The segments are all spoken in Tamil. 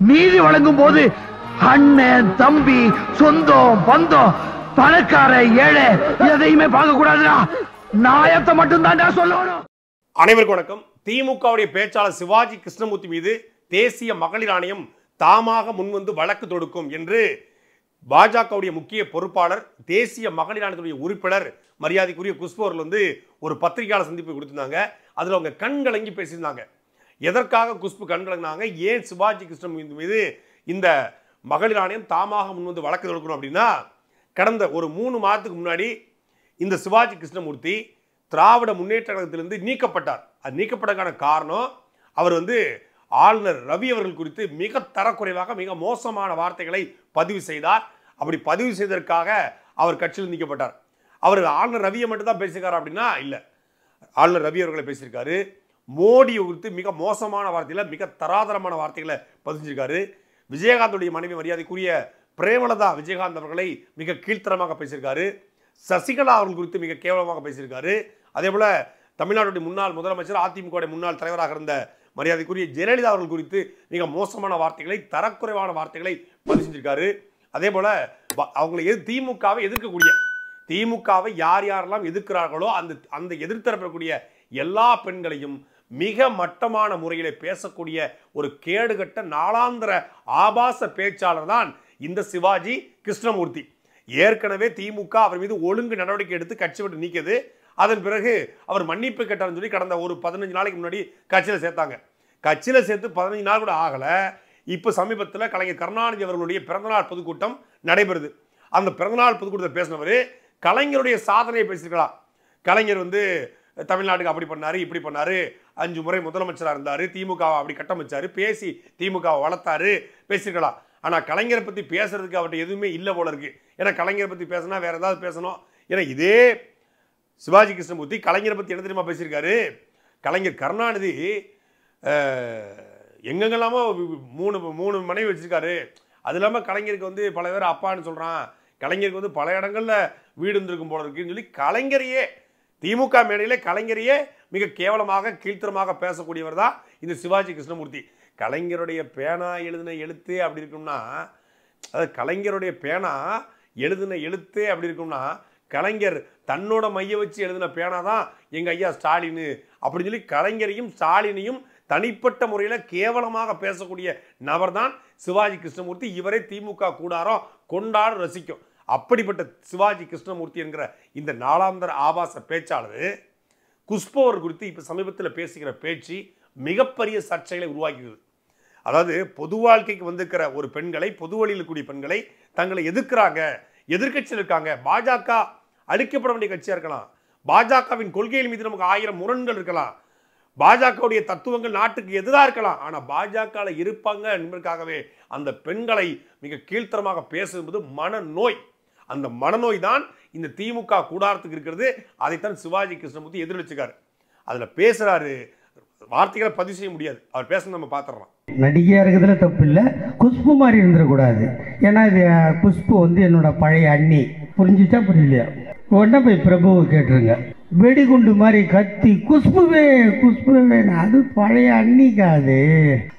நீதி வழங்கும் போது அண்ணன் தம்பி சொந்தம் பந்தம் பணக்கார ஏழை எதையுமே பார்க்க கூடாதுடா நாயத்தை மட்டும் தான்டா சொல்லணும். அனைவருக்கும் வணக்கம். திமுகவுடைய பேச்சாளர் சிவாஜி கிருஷ்ணமூர்த்தி மீது தேசிய மகளிர் ஆணையம் தாமாக முன்வந்து வழக்கு தொடுக்கும் என்று பாஜகவுடைய முக்கிய பொறுப்பாளர் தேசிய மகளிர் ஆணையத்துடைய உறுப்பினர் மரியாதைக்குரிய குஷ்பு அவர்கள் வந்து ஒரு பத்திரிகையாளர் சந்திப்பு கொடுத்திருந்தாங்க. அதில் அவங்க கண் கலங்கி பேசியிருந்தாங்க. எதற்காக குஷ்பு கண்கலங்கினாங்க? ஏன் சிவாஜி கிருஷ்ணன் மீது இந்த மகளிர் ஆணையம் தாமாக முன்வந்து வழக்கு தொடுக்கணும் அப்படின்னா கடந்த ஒரு மூணு மாதத்துக்கு முன்னாடி இந்த சிவாஜி கிருஷ்ணமூர்த்தி திராவிட முன்னேற்ற கழகத்திலிருந்து நீக்கப்பட்டார். அது நீக்கப்பட்டதுக்கான காரணம் அவர் வந்து ஆளுநர் ரவி அவர்கள் குறித்து மிக தரக்குறைவாக மிக மோசமான வார்த்தைகளை பதிவு செய்தார். அப்படி பதிவு செய்ததற்காக அவர் கட்சியில் நீக்கப்பட்டார். அவர் ஆளுநர் ரவியை மட்டும் தான் பேசியிருக்காரு அப்படின்னா இல்லை. ஆளுநர் ரவி அவர்களை பேசியிருக்காரு. மோடியை குறித்து மிக மோசமான வார்த்தையில் மிக தராதரமான வார்த்தைகளை பதிஞ்சிருக்காரு. விஜயகாந்துடைய மனைவி மரியாதைக்குரிய பிரேமலதா விஜயகாந்த் அவர்களை மிக கீழ்த்தரமாக பேசியிருக்காரு. சசிகலா அவர்கள் குறித்து மிக கேவலமாக பேசியிருக்காரு. அதே போல் தமிழ்நாட்டுடைய முன்னாள் முதலமைச்சர் அதிமுக முன்னாள் தலைவராக இருந்த மரியாதைக்குரிய ஜெயலலிதா அவர்கள் குறித்து மிக மோசமான வார்த்தைகளை தரக்குறைவான வார்த்தைகளை பதிஞ்சிருக்காரு. அதே போல் அவங்களை எது திமுகவை எதிர்க்கக்கூடிய திமுகவை யார் யாரெல்லாம் எதிர்க்கிறார்களோ அந்த அந்த எதிர்த்தரப்படக்கூடிய எல்லா பெண்களையும் மிக மட்டமான முறையில் பேசக்கூடிய ஒரு கேடுகட்ட நாளாந்திர ஆபாச பேச்சாளர் தான் இந்த சிவாஜி கிருஷ்ணமூர்த்தி. ஏற்கனவே திமுக அவர் மீது ஒழுங்கு நடவடிக்கை எடுத்து கட்சி விட்டு நீக்கியது. அதன் பிறகு அவர் மன்னிப்பு கேட்டார்னு சொல்லி கடந்த ஒரு பதினஞ்சு நாளைக்கு முன்னாடி கட்சியில் சேர்த்தாங்க. கட்சியில் சேர்த்து பதினஞ்சு நாள் கூட ஆகலை. இப்போ சமீபத்தில் கலைஞர் கருணாநிதி அவர்களுடைய பிறந்தநாள் பொதுக்கூட்டம் நடைபெறுது. அந்த பிறந்தநாள் பொதுக்கூட்டத்தில் பேசினவர் கலைஞருடைய சாதனையை பேசியிருக்கலாம். கலைஞர் வந்து தமிழ்நாட்டுக்கு அப்படி பண்ணார் இப்படி பண்ணாரு. அஞ்சு முறை முதலமைச்சராக இருந்தார் திமுகவை அப்படி கட்டமைச்சார். பேசி திமுகவை வளர்த்தாரு. பேசியிருக்கலாம் ஆனால் கலைஞரை பற்றி பேசுறதுக்கு அவர்கிட்ட எதுவுமே இல்லை போல இருக்குது ஏன்னா கலைஞரை பற்றி பேசினா வேறு ஏதாவது பேசணும். ஏன்னா இதே சிவாஜி கிருஷ்ணமூர்த்தி கலைஞரை பற்றி என்ன தெரியுமா பேசியிருக்காரு? கலைஞர் கருணாநிதி எங்கெங்கெல்லாமோ மூணு மூணு மனைவி வச்சிருக்காரு. அது இல்லாமல் கலைஞருக்கு வந்து பல பேர் அப்பான்னு சொல்கிறான் கலைஞருக்கு வந்து பல இடங்களில் வீடு இருந்திருக்கும் போல இருக்குன்னு சொல்லி கலைஞரையே திமுக மேடையிலே கலைஞரையே மிக கேவலமாக கீழ்த்தரமாக பேசக்கூடியவர் தான் இந்த சிவாஜி கிருஷ்ணமூர்த்தி. கலைஞருடைய பேனா எழுதின எழுத்து அப்படி இருக்கும்னா அதாவது கலைஞருடைய பேனா எழுதின எழுத்து அப்படி இருக்கும்னா கலைஞர் தன்னோட மைய வச்சு எழுதின பேனா தான் எங்கள் ஐயா ஸ்டாலின் அப்படின்னு சொல்லி கலைஞரையும் ஸ்டாலினையும் தனிப்பட்ட முறையில் கேவலமாக பேசக்கூடிய நபர் தான் சிவாஜி கிருஷ்ணமூர்த்தி. இவரே திமுக கூடாரம் கொண்டாட ரசிக்கும். அப்படிப்பட்ட சிவாஜி கிருஷ்ணமூர்த்தி என்கிற இந்த நாளாந்தர ஆபாச பேச்சாளர் குஷ்போவர் குறித்து இப்போ சமீபத்தில் பேசுகிற பேச்சு மிகப்பெரிய சர்ச்சைகளை உருவாக்குகிறது அதாவது பொது வாழ்க்கைக்கு வந்திருக்கிற ஒரு பெண்களை பொது வழியில் கூடிய பெண்களை தங்களை எதிர்க்கிறாங்க எதிர்க்கட்சியில் இருக்காங்க. பாஜக அழிக்கப்பட வேண்டிய கட்சியாக இருக்கலாம். பாஜகவின் கொள்கைகள் மீது நமக்கு ஆயிரம் முரண்கள் இருக்கலாம். பாஜகவுடைய தத்துவங்கள் நாட்டுக்கு எதிராக இருக்கலாம். ஆனால் பாஜகவில் இருப்பாங்க என்பதற்காகவே அந்த பெண்களை மிக கீழ்த்தரமாக பேசுவது மனநோய். அந்த மனநோய் தான் இந்த திமுக கூடாரத்துக்கு இருக்கிறது. அதைத்தான் சிவாஜி கிருஷ்ணமூர்த்தி எதிரொலிச்சுக்காரு. அதில் பேசுகிறாரு வார்த்தைகளை பதிவு செய்ய முடியாது. அவர் பேச நம்ம பார்த்துடலாம் நடிகையாக இருக்கிறதுல தப்பு இல்லை குஷ்பு மாதிரி இருந்துடக்கூடாது ஏன்னா இது குஷ்பு வந்து என்னோட பழைய அண்ணி. புரிஞ்சுச்சா புரியலையா? உடனே போய் பிரபுவை கேட்டுருங்க. வெடிகுண்டு மாதிரி கத்தி குஷ்புவே குஷ்புவே அது பழைய அண்ணிக்கா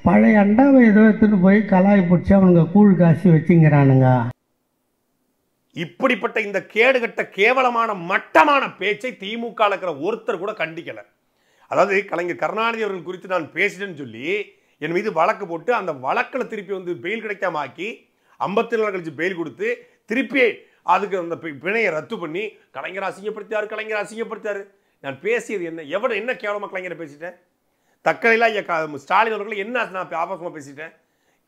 பழைய அண்டாவை ஏதோ எடுத்துன்னு போய் கலாய் பிடிச்சி அவனுங்க கூழ் காசி வச்சுங்கிறானுங்க. இப்படிப்பட்ட இந்த கேடுகட்ட கேவலமான மட்டமான பேச்சை திமுக இருக்கிற ஒருத்தர் கூட கண்டிக்கல. அதாவது கலைஞர் கருணாநிதி அவர்கள் குறித்து நான் பேசிட்டேன்னு சொல்லி என் மீது வழக்கு போட்டு அந்த வழக்கில் திருப்பி வந்து பெயில் கிடைக்காம ஆக்கி ஐம்பத்தி நாள் கழிச்சு பெயில் கொடுத்து திருப்பி அதுக்கு அந்த பி- பிணையை ரத்து பண்ணி கலைஞர் அசிங்கப்படுத்தியார் கலைஞர் அசிங்கப்படுத்தியார். நான் பேசியது என்ன? எவ்வளோ என்ன கேவலமாக கலைஞரை பேசிட்டேன்? தக்கலையில் ஐயா க- ஸ்டாலின் அவர்கள் என்ன நான் ஆபாசமாக பேசிட்டேன்?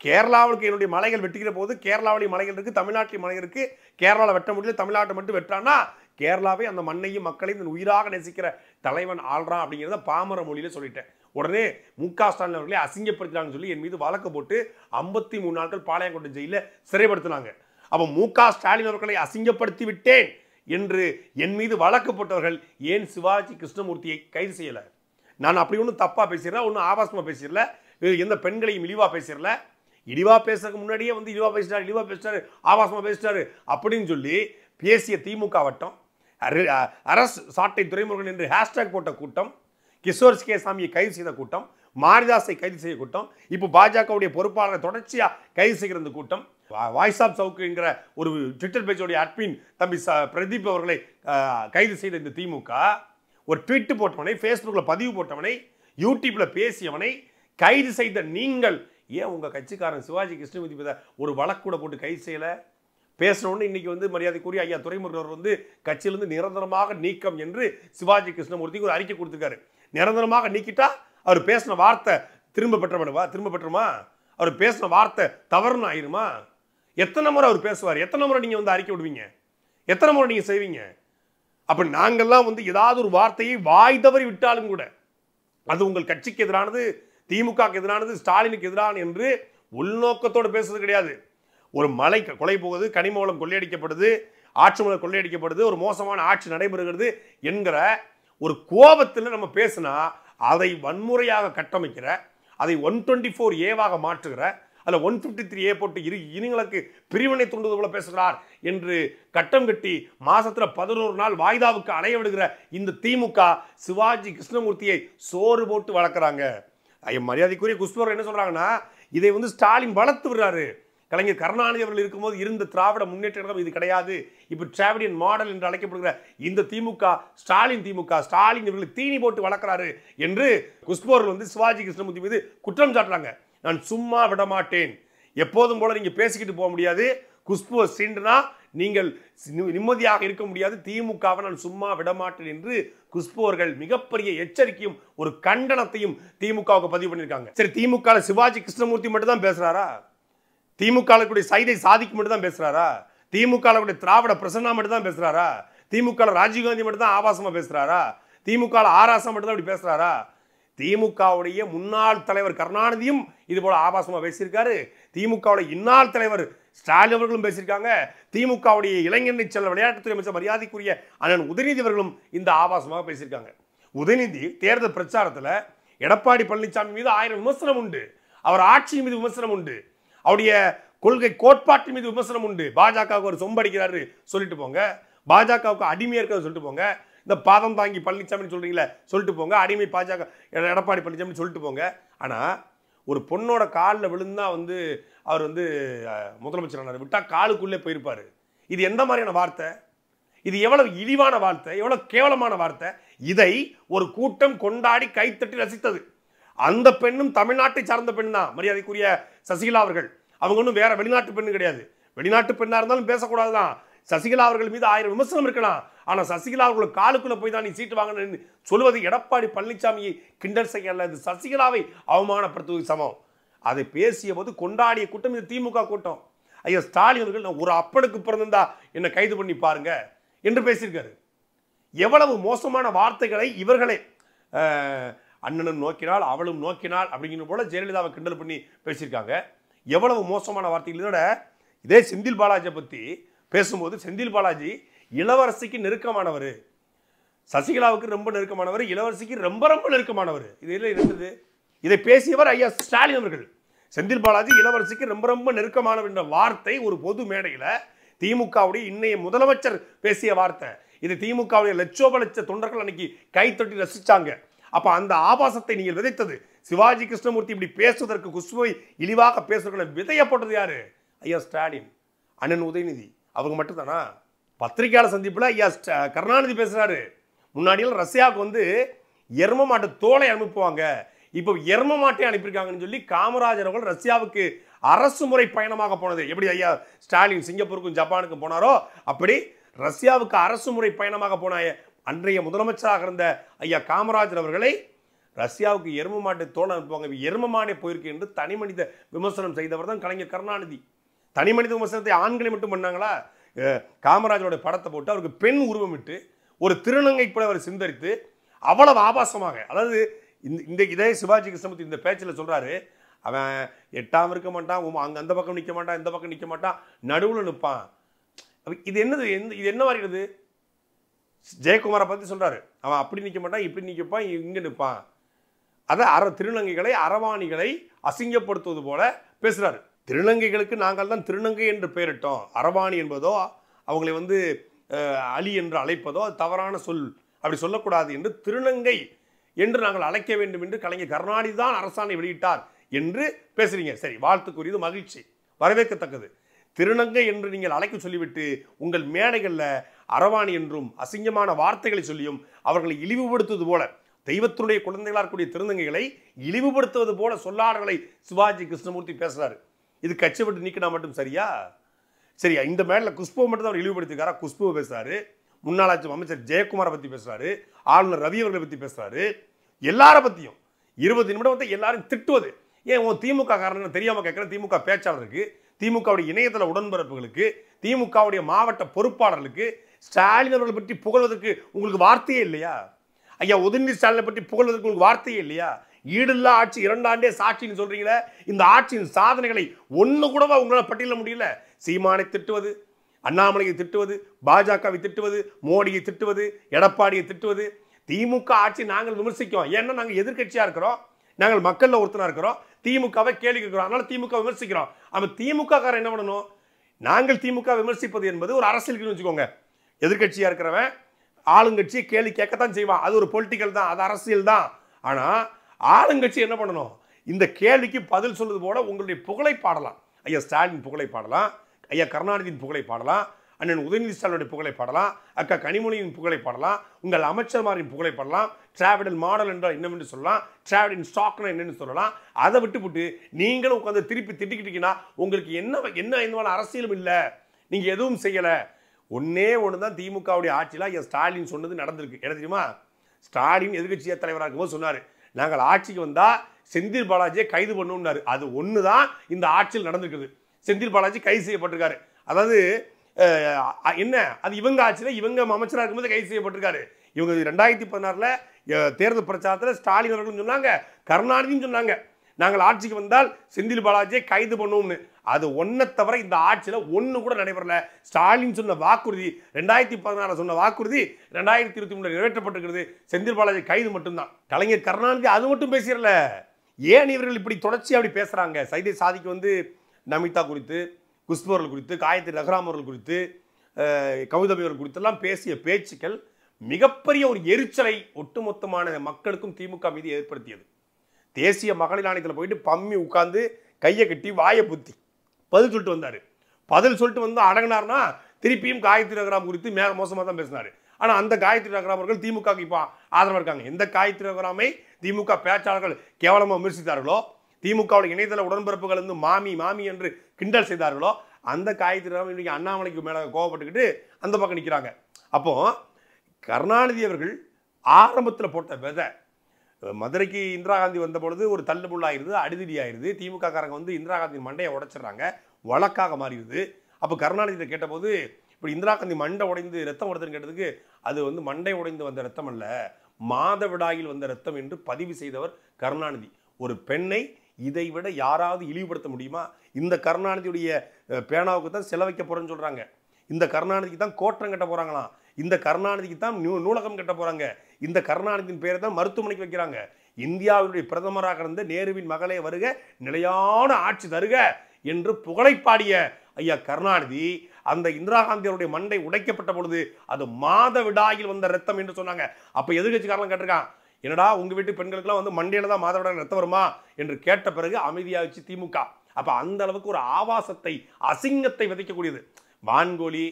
கேரளாவுக்கு என்னுடைய மலைகள் வெட்டுகிற போது கேரளாவிலேயும் மலைகள் இருக்குது தமிழ்நாட்டில் மலைகள் இருக்குது கேரளாவில் வெட்ட முடியல தமிழ்நாட்டை மட்டும் வெட்டானா கேரளாவை அந்த மண்ணையும் மக்களையும் உயிராக நேசிக்கிற தலைவன் ஆள்றான் அப்படிங்கிறத பாமர மொழியில் சொல்லிட்டேன். உடனே மு க ஸ்டாலின் அவர்களே அசிங்கப்படுத்தினாங்கன்னு சொல்லி என் மீது வழக்கு போட்டு ஐம்பத்தி மூணு நாட்கள் பாளையங்கோட்டை ஜெயிலில் சிறைப்படுத்தினாங்க. அப்போ மு க ஸ்டாலின் அவர்களை அசிங்கப்படுத்தி விட்டேன் என்று என் மீது வழக்கு போட்டவர்கள் ஏன் சிவாஜி கிருஷ்ணமூர்த்தியை கைது செய்யலை? நான் அப்படி ஒன்றும் தப்பாக பேசிடல ஒன்றும் ஆபாசமாக பேசிடல எந்த பெண்களையும் இழிவாக பேசிடல. இழிவா பேசுறதுக்கு முன்னாடியே வந்து இழிவா பேசினார் இழிவா பேசிட்டாரு ஆபாசமாக பேசிட்டாரு அப்படின்னு சொல்லி பேசிய திமுக வட்டம் அரசு சாட்டை துறைமுருகன் என்று ஹேஷ்டேக் போட்ட கூட்டம் கிஷோர் கே சாமியை கைது செய்த கூட்டம் மாரிதாஸை கைது செய்ய கூட்டம் இப்போ பாஜகவுடைய பொறுப்பாளரை தொடர்ச்சியாக கைது செய்கிற இந்த கூட்டம். வா- வாய்ஸ் ஆஃப் சவுக்குங்கிற ஒரு ட்விட்டர் பேஜோடைய அட்மின் தம்பி ச- பிரதீப் அவர்களை கைது செய்த இந்த திமுக ஒரு ட்விட்டு போட்டவனை ஃபேஸ்புக்கில் பதிவு போட்டவனை யூடியூப்பில் பேசியவனை கைது செய்த நீங்கள் ஏன் உங்கள் கட்சிக்காரன் சிவாஜி கிருஷ்ணமூர்த்தி மீத ஒரு வழக்கு கூட போட்டு கைது செய்யலை? பேசணும்னு இன்னைக்கு வந்து மரியாதைக்குரிய ஐயா துறைமுருகர் வந்து கட்சியிலிருந்து நிரந்தரமாக நீக்கம் என்று சிவாஜி கிருஷ்ணமூர்த்திக்கு ஒரு அறிக்கை கொடுத்துருக்காரு. நிரந்தரமாக நீக்கிட்டா அவர் பேசின வார்த்தை திரும்ப பெற்றப்படுவா திரும்ப பெற்றுமா? அவர் பேசின வார்த்தை தவறுன்னு ஆயிருமா? எத்தனை முறை அவர் பேசுவார்? எத்தனை முறை நீங்கள் வந்து அறிக்கை விடுவீங்க? எத்தனை முறை நீங்கள் செய்வீங்க? அப்ப நாங்கள்லாம் வந்து ஏதாவது ஒரு வார்த்தையை வாய் தவறி விட்டாலும் கூட அது உங்கள் கட்சிக்கு எதிரானது திமுகவுக்கு எதிரானது ஸ்டாலினுக்கு எதிரான என்று உள்நோக்கத்தோடு பேசுறது கிடையாது. ஒரு மலை கொலை போகுது கனிம வளம் கொள்ளையடிக்கப்படுது ஆட்சி மலம் கொள்ளையடிக்கப்படுது ஒரு மோசமான ஆட்சி நடைபெறுகிறது என்கிற ஒரு கோபத்தில் நம்ம பேசினா அதை வன்முறையாக கட்டமைக்கிற அதை ஒன் டுவெண்ட்டி ஃபோர் ஏவாக மாற்றுகிற அதில் ஒன் ஃபிஃப்டி த்ரீ ஏ போட்டு இரு இனங்களுக்கு பிரிவினை தூண்டுவது போல பேசுகிறார் என்று கட்டம் கட்டி மாசத்துல பதினோரு நாள் வாய்தாவுக்கு அலைய விடுகிற இந்த திமுக சிவாஜி கிருஷ்ணமூர்த்தியை சோறு போட்டு வளர்க்குறாங்க. மரியாதைக்குரிய குஷ்பர் என்ன சொல்கிறாங்கன்னா இதை வந்து ஸ்டாலின் வளர்த்து விடுறாரு. கலைஞர் கருணாநிதி அவர்கள் இருக்கும்போது இருந்த திராவிட முன்னேற்ற கழகம் இது கிடையாது. இப்போ டிராவிடியன் மாடல் என்று அழைக்கப்படுகிற இந்த திமுக ஸ்டாலின் திமுக ஸ்டாலின் இவர்களை தீனி போட்டு வளர்க்குறாரு என்று குஷ்போர்கள் வந்து சிவாஜி கிருஷ்ணமூர்த்தி மீது குற்றம் சாட்டுறாங்க. நான் சும்மா விட மாட்டேன் எப்போதும் போல நீங்கள் பேசிக்கிட்டு போக முடியாது. குஷ்புவை சீண்டுனா நீங்கள் நிம்மதியாக இருக்க முடியாது. திமுகவை நான் சும்மா விடமாட்டேன் என்று குஷ்பு அவர்கள் மிகப்பெரிய எச்சரிக்கையும் ஒரு கண்டனத்தையும் திமுகவுக்கு பதிவு பண்ணியிருக்காங்க. சரி திமுக சிவாஜி கிருஷ்ணமூர்த்தி மட்டும் தான் பேசுறாரா? திமுக கூடிய சைதை சாதிக்கு மட்டும் தான் பேசுறாரா? திமுக கூடிய திராவிட பிரசன்னா மட்டும் தான் பேசுறாரா? திமுக ராஜீவ்காந்தி மட்டும் தான் ஆபாசமா பேசுறாரா? திமுக ஆராசம் மட்டும் தான் இப்படி பேசுறாரா? திமுகவுடைய முன்னாள் தலைவர் கருணாநிதியும் இது ஆபாசமாக பேசியிருக்காரு. திமுகவுடைய இன்னாள் தலைவர் ஸ்டாலின் அவர்களும் பேசியிருக்காங்க. திமுகவுடைய இளைஞரணி செல்ல விளையாட்டுத்துறை அமைச்சர் மரியாதைக்குரிய அண்ணன் உதயநிதி அவர்களும் இந்த ஆபாசமாக பேசியிருக்காங்க. உதயநிதி தேர்தல் பிரச்சாரத்தில் எடப்பாடி பழனிசாமி மீது ஆயிரம் விமர்சனம் உண்டு. அவர் ஆட்சி மீது விமர்சனம் உண்டு. அவருடைய கொள்கை கோட்பாட்டின் மீது விமர்சனம் உண்டு. பாஜகவுக்கு ஒரு சொம்படிக்கிறாரு சொல்லிட்டு போங்க. பாஜகவுக்கு அடிமையாக இருக்கிறத சொல்லிட்டு போங்க. இந்த பாதம் தாங்கி பழனிசாமின்னு சொல்றீங்களே சொல்லிட்டு போங்க. அடிமை பாஜக எடப்பாடி பழனிசாமின்னு சொல்லிட்டு போங்க. ஆனா ஒரு பொண்ணோட காலில் விழுந்தா வந்து அவர் வந்து முதலமைச்சர் ஆனார். விட்டால் காலுக்குள்ளே போயிருப்பாரு. இது எந்த மாதிரியான வார்த்தை? இது எவ்வளவு இழிவான வார்த்தை? எவ்வளவு கேவலமான வார்த்தை? இதை ஒரு கூட்டம் கொண்டாடி கைத்தட்டி ரசித்தது. அந்த பெண்ணும் தமிழ்நாட்டை சார்ந்த பெண் தான். மரியாதைக்குரிய சசிகலா அவர்கள். அவங்க ஒன்றும் வேற வெளிநாட்டு பெண்ணு கிடையாது. வெளிநாட்டு பெண்ணாக இருந்தாலும் பேசக்கூடாது தான் சசிகலா அவர்கள் மீது ஆயிரம் விமர்சனம் இருக்கலாம். ஆனால் சசிகலா அவர்கள் காலுக்குள்ளே போய் தான் நீ சீட்டு வாங்கணும்னு சொல்வது எடப்பாடி பழனிசாமியை கிண்டல் செய்ய அல்லது சசிகலாவை அவமானப்படுத்துவது சமம். அதை பேசிய போது கொண்டாடிய கூட்டம் இது திமுக கூட்டம். ஐயா ஸ்டாலின் அவர்கள் நான் ஒரு அப்பனுக்கு பிறந்திருந்தா என்னை கைது பண்ணி பாருங்க என்று பேசியிருக்காரு. எவ்வளவு மோசமான வார்த்தைகளை இவர்களே அண்ணனும் நோக்கினால் அவளும் நோக்கினால் அப்படிங்கிற போல ஜெயலலிதாவை கிண்டல் பண்ணி பேசியிருக்காங்க. எவ்வளவு மோசமான வார்த்தைகள். இதோட இதே செந்தில் பாலாஜியை பற்றி பேசும்போது செந்தில் பாலாஜி இளவரசிக்கு நெருக்கமானவர். சசிகலாவுக்கு ரொம்ப நெருக்கமானவர் இளவரசிக்கு ரொம்ப ரொம்ப நெருக்கமானவர். இது இல்லை இருந்தது? இதை பேசியவர் ஐயா ஸ்டாலின் அவர்கள். செந்தில் பாலாஜி இளவரசிக்கு ரொம்ப ரொம்ப நெருக்கமானவர் என்ற வார்த்தை ஒரு பொது மேடையில் திமுகவுடைய இன்னைய முதலமைச்சர் பேசிய வார்த்தை. இது திமுகவுடைய லட்சோப லட்ச தொண்டர்கள் அன்னைக்கு கைத்தொட்டி ரசிச்சாங்க. அப்போ அந்த ஆபாசத்தை நீங்கள் விதைத்தது. சிவாஜி கிருஷ்ணமூர்த்தி இப்படி பேசுவதற்கு குஷ்புவை இழிவாக பேசுவதற்கு விதையப்பட்டது யாரு? ஐயா ஸ்டாலின் அண்ணன் உதயநிதி. அவங்க மட்டும்தானா? பத்திரிகையாளர் சந்திப்பில் ஐயா ஸ்ட- கருணாநிதி பேசுகிறாரு முன்னாடியெல்லாம் ரஷ்யாவுக்கு வந்து எரும மாட்டு தோலை அனுப்புவாங்க. இப்போ எரும மாட்டை அனுப்பியிருக்காங்கன்னு சொல்லி காமராஜர் அவர்கள் ரஷ்யாவுக்கு அரசு முறை பயணமாக போனது. எப்படி ஐயா ஸ்டாலின் சிங்கப்பூருக்கும் ஜப்பானுக்கும் போனாரோ அப்படி ரஷ்யாவுக்கு அரசு முறை பயணமாக போன அன்றைய முதலமைச்சராக இருந்த ஐயா காமராஜர் அவர்களை ரஷ்யாவுக்கு எரும மாட்டு தோல் அனுப்புவாங்க. எரும மாடே போயிருக்கு என்று தனி மனித விமர்சனம் செய்தவர் தான் கலைஞர் கருணாநிதி. தனி மனித விமர்சனத்தை ஆண்களை மட்டும் பண்ணாங்களா? காமராஜரோட படத்தை போட்டு அவருக்கு பெண் உருவமிட்டு ஒரு திருநங்கை கூட அவர் சிந்தரித்து அவ்வளவு ஆபாசமாக அதாவது இந்த இந்த இதே சிவாஜி கிருஷ்ணமூர்த்தி இந்த பேச்சில் சொல்கிறாரு அவன் எட்டாம் இருக்க மாட்டான் உம் அந்த பக்கம் நிற்க மாட்டான் இந்த பக்கம் நிற்க மாட்டான் நடுவில் நிற்பான் இது என்னது எந்த- இது என்ன வருகிறது ஜெயக்குமாரை பற்றி சொல்கிறாரு அவன் அப்படி நிற்க மாட்டான் இப்படி நிற்கப்பான் இங்கே நிற்பான் அதை அற திருநங்கைகளை அரவாணிகளை அசிங்கப்படுத்துவது போல பேசுகிறாரு திருநங்கைகளுக்கு நாங்கள் தான் திருநங்கை என்று பெயரிட்டோம். அரவாணி என்பதோ அவங்களை வந்து அலி என்று அழைப்பதோ தவறான சொல். அப்படி சொல்லக்கூடாது என்று திருநங்கை என்று நாங்கள் அழைக்க வேண்டும் என்று கலைஞர் கருணாநிதி தான் அரசாணை வெளியிட்டார் என்று பேசுறீங்க. சரி வாழ்த்துக்குரியது மகிழ்ச்சி. வரவேற்கத்தக்கது. திருநங்கை என்று நீங்கள் அழைக்க சொல்லிவிட்டு உங்கள் மேடைகளில் அரவாணி என்றும் அசிங்கமான வார்த்தைகளை சொல்லியும் அவர்களை இழிவுபடுத்துவது போல தெய்வத்தினுடைய குழந்தைகளாக இருக்கக்கூடிய திருநங்கைகளை இழிவுபடுத்துவது போல சொல்லாடல்களை சிவாஜி கிருஷ்ணமூர்த்தி பேசுகிறார் இது கட்சி விட்டு நீக்கினா மட்டும் சரியா? சரியா. இந்த மேடில் குஷ்புவை மட்டும் தான் அவர் இழிவுபடுத்திருக்காரா குஷ்புவை பேசுகிறாரு முன்னாள் ஆட்சி அமைச்சர் ஜெயக்குமாரை பற்றி பேசுகிறாரு ஆளுநர் ரவி அவர்களை பற்றி பேசுகிறாரு எல்லாரை பற்றியும் இருபது நிமிடம் வந்து எல்லாரும் திட்டுவது. ஏன் உன் திமுக காரணம் தெரியாமல் கேட்குற திமுக பேச்சாளருக்கு திமுகவுடைய இணையதள உடன்பிறப்புகளுக்கு திமுகவுடைய மாவட்ட பொறுப்பாளர்களுக்கு ஸ்டாலின் அவர்களை பற்றி புகழ்வதற்கு உங்களுக்கு வார்த்தையே இல்லையா? ஐயா உதயநிதி ஸ்டாலினை பற்றி புகழ்வதற்கு உங்களுக்கு வார்த்தையே இல்லையா? ஈடில்லா ஆட்சி இரண்டாண்டே சாட்சின்னு சொல்கிறீங்களே இந்த ஆட்சியின் சாதனைகளை ஒன்று கூடவா உங்களால் பட்டியல முடியல? சீமானை திட்டுவது அண்ணாமலையை திட்டுவது பாஜகவை திட்டுவது மோடியை திட்டுவது எடப்பாடியை திட்டுவது திமுக ஆட்சி நாங்கள் விமர்சிக்கிறோம். ஏன்னா நாங்கள் எதிர்கட்சியாக இருக்கிறோம் நாங்கள் மக்களில் ஒருத்தனாக இருக்கிறோம் திமுகவை கேள்வி கேட்கிறோம் அதனால் திமுக விமர்சிக்கிறோம். அப்போ திமுக காரன் என்ன பண்ணணும்? நாங்கள் திமுக விமர்சிப்பது என்பது ஒரு அரசியலுக்குன்னு வச்சுக்கோங்க. எதிர்கட்சியாக இருக்கிறவன் ஆளுங்கட்சியை கேள்வி கேட்கத்தான் செய்வான். அது ஒரு பொலிட்டிக்கல் தான் அது அரசியல் தான். ஆனால் ஆளுங்கட்சி என்ன பண்ணணும்? இந்த கேள்விக்கு பதில் சொல்வது போல உங்களுடைய புகழை பாடலாம். ஐயா ஸ்டாலின் புகழை பாடலாம். ஐயா கருணாநிதியின் புகழை பாடலாம். அண்ணன் உதயநிதி ஸ்டாலினுடைய புகழை பாடலாம். அக்கா கனிமொழியின் புகழை பாடலாம். உங்கள் அமைச்சர்மாரின் புகழை பாடலாம். டிராவிடல் மாடல் என்றால் என்னவென்று சொல்லலாம். டிராவிடின் ஸ்டாக்னா என்னென்னு சொல்லலாம். அதை விட்டுவிட்டு நீங்களும் உட்காந்து திருப்பி திட்டிக்கிட்டீங்கன்னா உங்களுக்கு என்ன என்ன எந்த அரசியலும் இல்லை. நீங்கள் எதுவும் செய்யலை. ஒன்னே ஒன்று தான் திமுகவுடைய ஆட்சியில் ஐயா ஸ்டாலின் சொன்னது நடந்திருக்கு. என்ன தெரியுமா? ஸ்டாலின் எதிர்கட்சிய தலைவராக இருக்கும்போது சொன்னார். நாங்கள் ஆட்சிக்கு வந்தால் செந்தில் பாலாஜியை கைது பண்ணுவோம்னாரு அது ஒன்று தான் இந்த ஆட்சியில் நடந்திருக்குது. செந்தில் பாலாஜி கைது செய்யப்பட்டிருக்காரு. அதாவது என்ன? அது இவங்க ஆட்சியில் இவங்க அமைச்சராக இருக்கும்போது கைது செய்யப்பட்டிருக்காரு. இவங்க ரெண்டாயிரத்தி பதினாறில் தேர்தல் பிரச்சாரத்தில் ஸ்டாலின் அவர்கள் சொன்னாங்க கருணாநிதியும் சொன்னாங்க. நாங்கள் ஆட்சிக்கு வந்தால் செந்தில் பாலாஜியை கைது பண்ணுவோம்னு. அது ஒன்றை தவிர இந்த ஆட்சியில் ஒன்று கூட நடைபெறல. ஸ்டாலின் சொன்ன வாக்குறுதி ரெண்டாயிரத்தி பதினாறு சொன்ன வாக்குறுதி ரெண்டாயிரத்தி இருபத்தி மூணு நிறைவேற்றப்பட்டிருக்கிறது. செந்தில் பாலாஜி கைது மட்டும்தான். கலைஞர் கருணாநிதி அது மட்டும் பேசிடல. ஏன் இவர்கள் இப்படி தொடர்ச்சி அப்படி பேசுகிறாங்க சைதை சாதிக்கு வந்து நமிதா குறித்து குஷ்பு அவர்கள் குறித்து காயத்ரி ரகுராம் அவர்கள் குறித்து அஹ், அவர்கள் குறித்தெல்லாம் பேசிய பேச்சுக்கள் மிகப்பெரிய ஒரு எரிச்சலை ஒட்டுமொத்தமான மக்களுக்கும் திமுக மீது ஏற்படுத்தியது. தேசிய மகளிர் ஆணையத்தில் போயிட்டு பம்மி உட்கார்ந்து கையை கட்டி வாயை புத்தி. பதில் சொல்லிட்டு வந்தார். பதில் சொல்லிட்டு வந்து அடங்கினார்னா திருப்பியும் காயத்ரி ரகுராம் குறித்து மே மோசமாக தான் பேசினார். ஆனால் அந்த காயத்ரி ரகுராம் அவர்கள் திமுக இப்போ ஆதரவாக இருக்காங்க. எந்த காயத்ரி ரகுராமை திமுக பேச்சாளர்கள் கேவலமாக விமர்சித்தார்களோ திமுகவுடைய இணையதள உடன்பிறப்புகள் வந்து மாமி மாமி என்று கிண்டல் செய்தார்களோ அந்த காயத்ரி ரகுராம் அண்ணாமலைக்கு மேலே கோவப்பட்டுக்கிட்டு அந்த பக்கம் நிற்கிறாங்க அப்போது கருணாநிதி அவர்கள் ஆரம்பத்தில் போட்ட விதை மதுரைக்கு இந்திரா காந்தி வந்த பொழுது ஒரு தள்ளுபுள்ளாயிருது அடிதடி ஆயிருது திமுக காரங்க வந்து இந்திரா காந்தி மண்டையை உடைச்சிடுறாங்க வழக்காக மாறிடுது. அப்போ கருணாநிதியை கேட்டபோது இப்படி இந்திரா காந்தி மண்டை உடைந்து ரத்தம் உடைதுன்னு கேட்டதுக்கு அது வந்து மண்டை உடைந்து வந்த ரத்தம் அல்ல மாதவிடாயில் வந்த ரத்தம் என்று பதிவு செய்தவர் கருணாநிதி. ஒரு பெண்ணை இதை விட யாராவது இழிவுபடுத்த முடியுமா? இந்த கருணாநிதியுடைய பேனாவுக்கு தான் செலவைக்க போகிறேன்னு சொல்கிறாங்க இந்த கருணாநிதிக்கு தான் கோட்டம் கட்ட போகிறாங்களாம் இந்த கருணாநிதிக்கு தான் நூ நூலகம் கட்ட போகிறாங்க இந்த கருணாநிதியின் பேரை தான் மருத்துவமனைக்கு வைக்கிறாங்க. இந்தியாவினுடைய பிரதமராக இருந்த நேருவின் மகளே வருக நிலையான ஆட்சி தருக என்று புகழைப்பாடிய ஐயா கருணாநிதி அந்த இந்திரா காந்தியருடைய மண்டை உடைக்கப்பட்ட பொழுது அது மாத விடாயில் வந்த ரத்தம் என்று சொன்னாங்க. அப்போ எதிர்கட்சிக்காரன் கேட்டிருக்கான் என்னடா உங்கள் வீட்டு பெண்களுக்கெல்லாம் வந்து மண்டையில் தான் மாதவிடாய் ரத்தம் வருமா? என்று கேட்ட பிறகு அமைதியாக வச்சு திமுக. அப்போ அந்த அளவுக்கு ஒரு ஆபாசத்தை அசிங்கத்தை விதைக்கக்கூடியது. வான்கோழி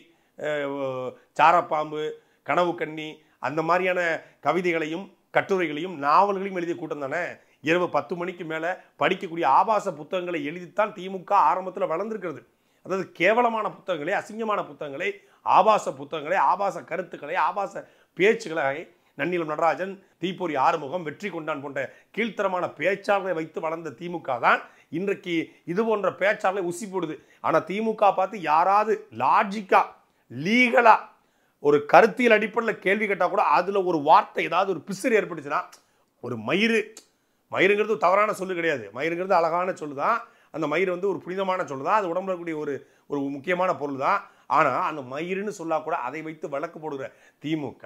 சாரப்பாம்பு கனவு கண்ணி அந்த மாதிரியான கவிதைகளையும் கட்டுரைகளையும் நாவல்களையும் எழுதிய கூட்டம் தானே? இரவு பத்து மணிக்கு மேலே படிக்கக்கூடிய ஆபாச புத்தகங்களை எழுதித்தான் திமுக ஆரம்பத்தில் வளர்ந்துருக்கிறது. அதாவது கேவலமான புத்தகங்களை அசிங்கமான புத்தகங்களை ஆபாச புத்தகங்களை ஆபாச கருத்துக்களை ஆபாச பேச்சுக்களை நன்னிலம் நடராஜன் தீப்பொறி ஆறுமுகம் வெற்றி கொண்டான் போன்ற கீழ்த்தரமான பேச்சாளரை வைத்து வளர்ந்த திமுக தான் இன்றைக்கு இது போன்ற பேச்சாளரை உசி போடுது ஆனால் திமுக பார்த்து யாராவது லாஜிக்காக லீகலாக ஒரு கருத்தியல் அடிப்படையில் கேள்வி கேட்டால் கூட அதில் ஒரு வார்த்தை ஏதாவது ஒரு பிசிறு ஏற்பட்டுச்சுன்னா ஒரு மயிறு. மயிருங்கிறது தவறான சொல்லு கிடையாது. மயிருங்கிறது அழகான சொல்லு தான் அந்த மயிறு வந்து ஒரு புனிதமான சொல்லு தான் அது உடம்புல இருக்கக்கூடிய ஒரு ஒரு முக்கியமான பொருள் தான் ஆனால் அந்த மயிருன்னு சொல்லா கூட அதை வைத்து வழக்கு போடுகிற திமுக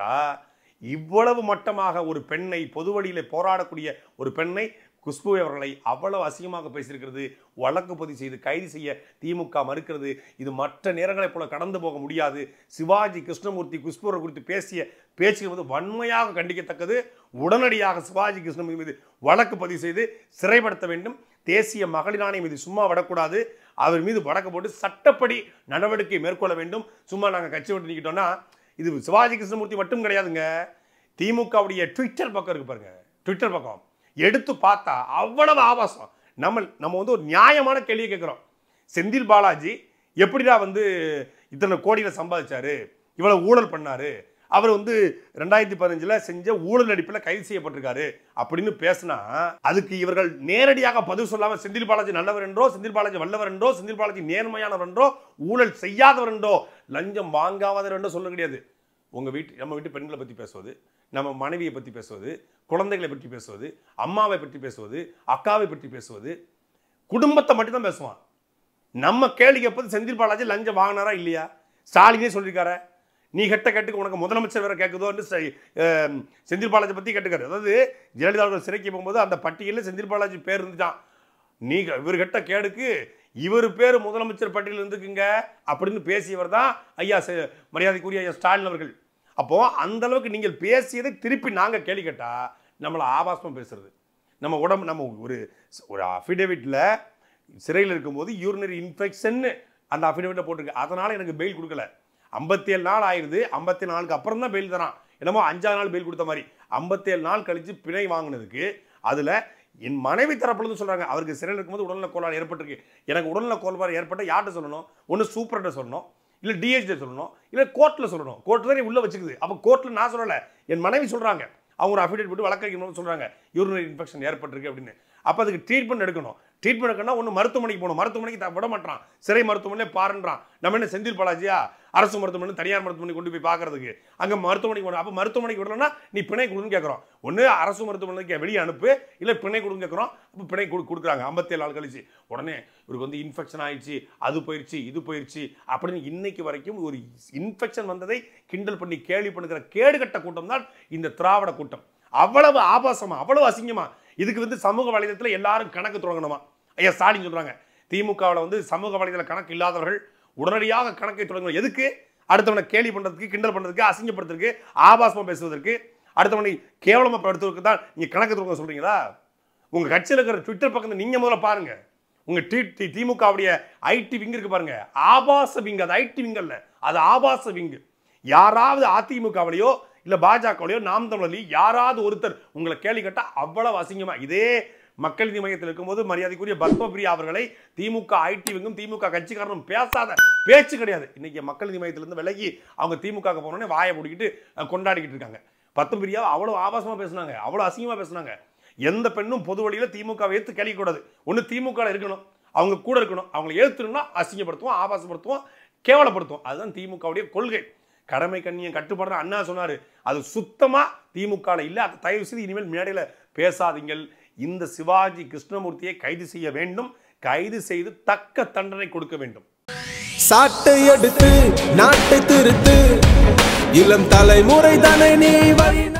இவ்வளவு மட்டமாக ஒரு பெண்ணை பொதுவழியில் போராடக்கூடிய ஒரு பெண்ணை குஷ்பு அவர்களை அவ்வளவு அசிங்கமாக பேசியிருக்கிறது வழக்கு பதிவு செய்து கைது செய்ய திமுக மறுக்கிறது. இது மற்ற நேரங்களைப் போல கடந்து போக முடியாது. சிவாஜி கிருஷ்ணமூர்த்தி குஷ்பு அவர்கள் குறித்து பேசிய பேச்சுகள் வந்து வன்மையாக கண்டிக்கத்தக்கது. உடனடியாக சிவாஜி கிருஷ்ணமூர்த்தி மீது வழக்கு பதிவு செய்து சிறைப்படுத்த வேண்டும். தேசிய மகளிர் ஆணையம் மீது சும்மா விடக்கூடாது. அவர் மீது வழக்கு போட்டு சட்டப்படி நடவடிக்கை மேற்கொள்ள வேண்டும். சும்மா நாங்கள் கட்சி விட்டு நிற்கிட்டோம்னா இது சிவாஜி கிருஷ்ணமூர்த்தி மட்டும் கிடையாதுங்க. திமுகவுடைய ட்விட்டர் பக்கம் இருக்கு பாருங்க. ட்விட்டர் பக்கம். எடுத்து பார்த்தா அவ்வளவு ஆபாசம். நம்ம நம்ம வந்து ஒரு நியாயமான கேள்வியை கேட்குறோம். செந்தில் பாலாஜி எப்படிடா வந்து இத்தனை கோடியில் சம்பாதிச்சாரு? இவ்வளோ ஊழல் பண்ணாரு? அவர் வந்து ரெண்டாயிரத்தி பதினஞ்சில் செஞ்ச ஊழல் நடிப்பில் கைது செய்யப்பட்டிருக்காரு அப்படின்னு பேசினா அதுக்கு இவர்கள் நேரடியாக பதில் சொல்லாமல் செந்தில் பாலாஜி நல்லவர் என்றோ செந்தில் பாலாஜி வல்லவர் என்றோ செந்தில் பாலாஜி நேர்மையானவர் என்றோ ஊழல் செய்யாதவர் என்றோ லஞ்சம் வாங்காதவர் என்றோ சொல்ல கிடையாது உங்கள் வீட்டு நம்ம வீட்டு பெண்களை பற்றி பேசுவது நம்ம மனைவியை பற்றி பேசுவது குழந்தைகளை பற்றி பேசுவது அம்மாவை பற்றி பேசுவது அக்காவை பற்றி பேசுவது குடும்பத்தை மட்டும் தான் பேசுவான். நம்ம கேள்வி கேட்பது செந்தில் பாலாஜி லஞ்சம் வாங்கினாரா இல்லையா? ஸ்டாலினே சொல்லியிருக்காரு. நீ கெட்ட கேட்டுக்கு உனக்கு முதலமைச்சர் வேற கேட்குதோன்னு செந்தில் பாலாஜி பற்றி கேட்டுக்காரு. அதாவது ஜெயலலிதா அவர்கள் சிறைக்கு போகும்போது அந்த பட்டியலில் செந்தில் பாலாஜி பேர் இருந்துச்சான் நீ இவர் கெட்ட கேடுக்கு இவர் பேர் முதலமைச்சர் பட்டியலில் இருந்துக்குங்க அப்படின்னு பேசியவர் தான் ஐயா மரியாதைக்குரிய ஐயா ஸ்டாலின் அவர்கள். அப்போது அந்தளவுக்கு நீங்கள் பேசியதை திருப்பி நாங்கள் கேள்வி கேட்டால் நம்மளை ஆபாசமாக பேசுறது. நம்ம உடம்பு நம்ம ஒரு ஒரு அஃபிடேவிட்டில் சிறையில் இருக்கும்போது யூரினரி இன்ஃபெக்ஷன் அந்த அஃபிடேவிட்டை போட்டிருக்கு. அதனால் எனக்கு பெயில் கொடுக்கல. 57 நாள் ஆயிடுது ஐம்பத்தி நாளுக்கு அப்புறம் தான் பெயில் தரான். என்னமோ அஞ்சாவது நாள் பெயில் கொடுத்த மாதிரி. 57 நாள் கழித்து பிணை வாங்கினதுக்கு அதில் என் மனைவி தரப்புலேருந்து சொல்கிறாங்க அவருக்கு சிறையில் இருக்கும்போது உடல்நல கோளாறு ஏற்பட்டிருக்கு. எனக்கு உடல்நல கோளாறு ஏற்பட்ட யார்கிட்ட சொல்லணும்? ஒன்று சூப்பர்கிட்ட சொல்லணும். இல்லை டிஎஸ்டி சொல்லணும் இல்லை கோர்ட்டில் சொல்லணும். கோர்ட் தான் உள்ளே வச்சுக்குது. அப்போ கோர்ட்டில் நான் சொல்லலை. என் மனைவி சொல்கிறாங்க அவங்க ஒரு அஃபிடேட் போட்டு வைக்கணும்னு சொல்கிறாங்க யூரினரி இன்ஃபெக்ஷன் ஏற்பட்டிருக்கு அப்படின்னு. அப்போ அதுக்கு ட்ரீட்மெண்ட் எடுக்கணும். ட்ரீட்மெண்ட் எடுக்கணும்னா ஒன்று மருத்துவமனைக்கு போகணும். மருத்துவமனைக்கு விட மாட்டான் சிறை மருத்துவமனையிலே பாருன்றான். நம்ம என்ன செந்தில் பாலாஜியா? அரசு மருத்துவமனை தனியார் மருத்துவமனை கொண்டு போய் பார்க்கறதுக்கு அங்கே மருத்துவமனைக்கு போகணும் அப்போ மருத்துவமனைக்கு விடலன்னா நீ பிணை கொடுன்னு கேட்குறோம் ஒன்று அரசு மருத்துவமனைக்கு வெளியே அனுப்பு இல்லை பிணை கொடுன்னு கேட்குறோம் அப்போ பிணை கொடு கொடுக்குறாங்க. ஐம்பத்தேழு நாள் கழிச்சு. உடனே இவருக்கு வந்து இன்ஃபெக்ஷன் ஆயிடுச்சு அது போயிடுச்சு இது போயிடுச்சு அப்படின்னு இன்னைக்கு வரைக்கும் ஒரு இன்ஃபெக்ஷன் வந்ததை கிண்டல் பண்ணி கேலி பண்ணுகிற கேடுகட்ட கூட்டம் தான் இந்த திராவிட கூட்டம். அவ்வளவு ஆபாசமா அவ்வளவு அசிங்கமா. இதுக்கு வந்து சமூக வலைதளத்தில் எல்லாரும் கணக்கு தொடங்கணுமா? ஐயா ஸ்டாலின் சொல்கிறாங்க திமுகவில் வந்து சமூக வலைதள கணக்கு இல்லாதவர்கள் உடனடியாக கணக்கை தொடங்கணும் எதுக்கு? அடுத்தவனை கேலி பண்ணுறதுக்கு கிண்டல் பண்ணுறதுக்கு அசிங்கப்படுத்துறதுக்கு ஆபாசமாக பேசுவதற்கு. அடுத்தவனை கேவலமாக படுத்துவதற்கு தான் நீங்கள் கணக்கு தொடங்க சொல்கிறீங்களா உங்கள் கட்சியில் இருக்கிற ட்விட்டர் பக்கத்தில் நீங்கள் முதல்ல பாருங்கள் உங்கள் டி டி திமுகவுடைய ஐடி விங் இருக்கு பாருங்க. ஆபாச விங் அது ஐடி விங் அல்ல அது ஆபாச விங் யாராவது அதிமுகவிலையோ இல்லை பாஜகவிலையோ நாம் தமிழர்லையோ யாராவது ஒருத்தர் உங்களை கேள்வி கேட்டால் அவ்வளவு அசிங்கமாக இதே மக்கள் நீதி மையத்தில் இருக்கும்போது மரியாதைக்குரிய பத்மபிரியா அவர்களை திமுக ஐடிவிங்கும் திமுக கட்சிக்காரனும் பேசாத பேச்சு கிடையாது. இன்னைக்கு மக்கள் நீதி மையத்திலிருந்து விலகி அவங்க திமுக போனோடனே வாயை பிடிக்கிட்டு கொண்டாடிக்கிட்டு இருக்காங்க. பத்மபிரியா அவ்வளோ ஆபாசமாக பேசுனாங்க அவ்வளோ அசிங்கமாக பேசுனாங்க. எந்த பெண்ணும் பொது வழியில் திமுக ஏற்று கேள்விக்கூடாது ஒன்று திமுக இருக்கணும் அவங்க கூட இருக்கணும். அவங்களை ஏத்துனா அசிங்கப்படுத்துவோம் ஆபாசப்படுத்துவோம் கேவலப்படுத்துவோம். அதுதான் திமுகவுடைய கொள்கை. கடமை கண்ணியம் கட்டுப்பாடு அண்ணா சொன்னார். அது சுத்தமாக திமுகவில் இல்லை அதை தயவு செய்து இனிமேல் மேடையில் பேசாதீங்கள். இந்த சிவாஜி கிருஷ்ணமூர்த்தியை கைது செய்ய வேண்டும். கைது செய்து தக்க தண்டனை கொடுக்க வேண்டும். சாட்டை எடுத்து நாட்டை திருத்து. இளம் தலைமுறை தானே நீ வழி